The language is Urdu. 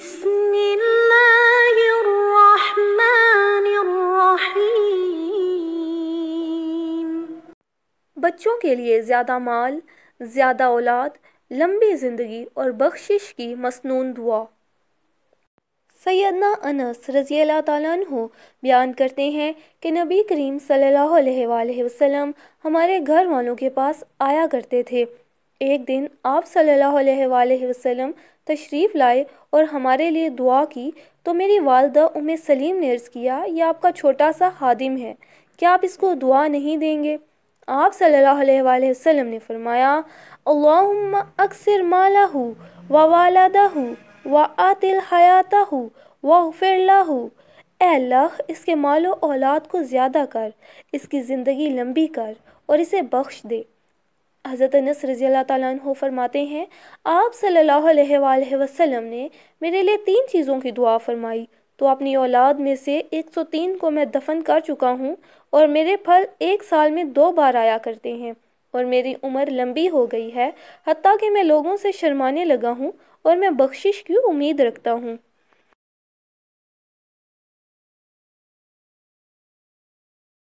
بسم اللہ الرحمن الرحیم بچوں کے لیے زیادہ مال، زیادہ اولاد، لمبی زندگی اور بخشش کی مسنون دعا۔ سیدنا انس رضی اللہ تعالیٰ عنہ بیان کرتے ہیں کہ نبی کریم صلی اللہ علیہ وآلہ وسلم ہمارے گھر والوں کے پاس آیا کرتے تھے۔ ایک دن آپ صلی اللہ علیہ وآلہ وسلم تشریف لائے اور ہمارے لیے دعا کی، تو میری والدہ ام سلیم نے عرض کیا، یہ آپ کا چھوٹا سا خادم ہے، کیا آپ اس کو دعا نہیں دیں گے؟ آپ صلی اللہ علیہ وآلہ وسلم نے فرمایا، اللہم اکثر مالہ و والدہ و آتل حیاتہ وغفر لہ۔ اے اللہ، اس کے مال و اولاد کو زیادہ کر، اس کی زندگی لمبی کر اور اسے بخش دے۔ حضرت انس رضی اللہ تعالیٰ عنہ فرماتے ہیں، آپ صلی اللہ علیہ وآلہ وسلم نے میرے لیے تین چیزوں کی دعا فرمائی۔ تو اپنی اولاد میں سے ایک سو تین کو میں دفن کر چکا ہوں اور میرے پھل ایک سال میں دو بار آیا کرتے ہیں۔ اور میری عمر لمبی ہو گئی ہے، حتیٰ کہ میں لوگوں سے شرمانے لگا ہوں اور میں بخشش کی امید رکھتا ہوں۔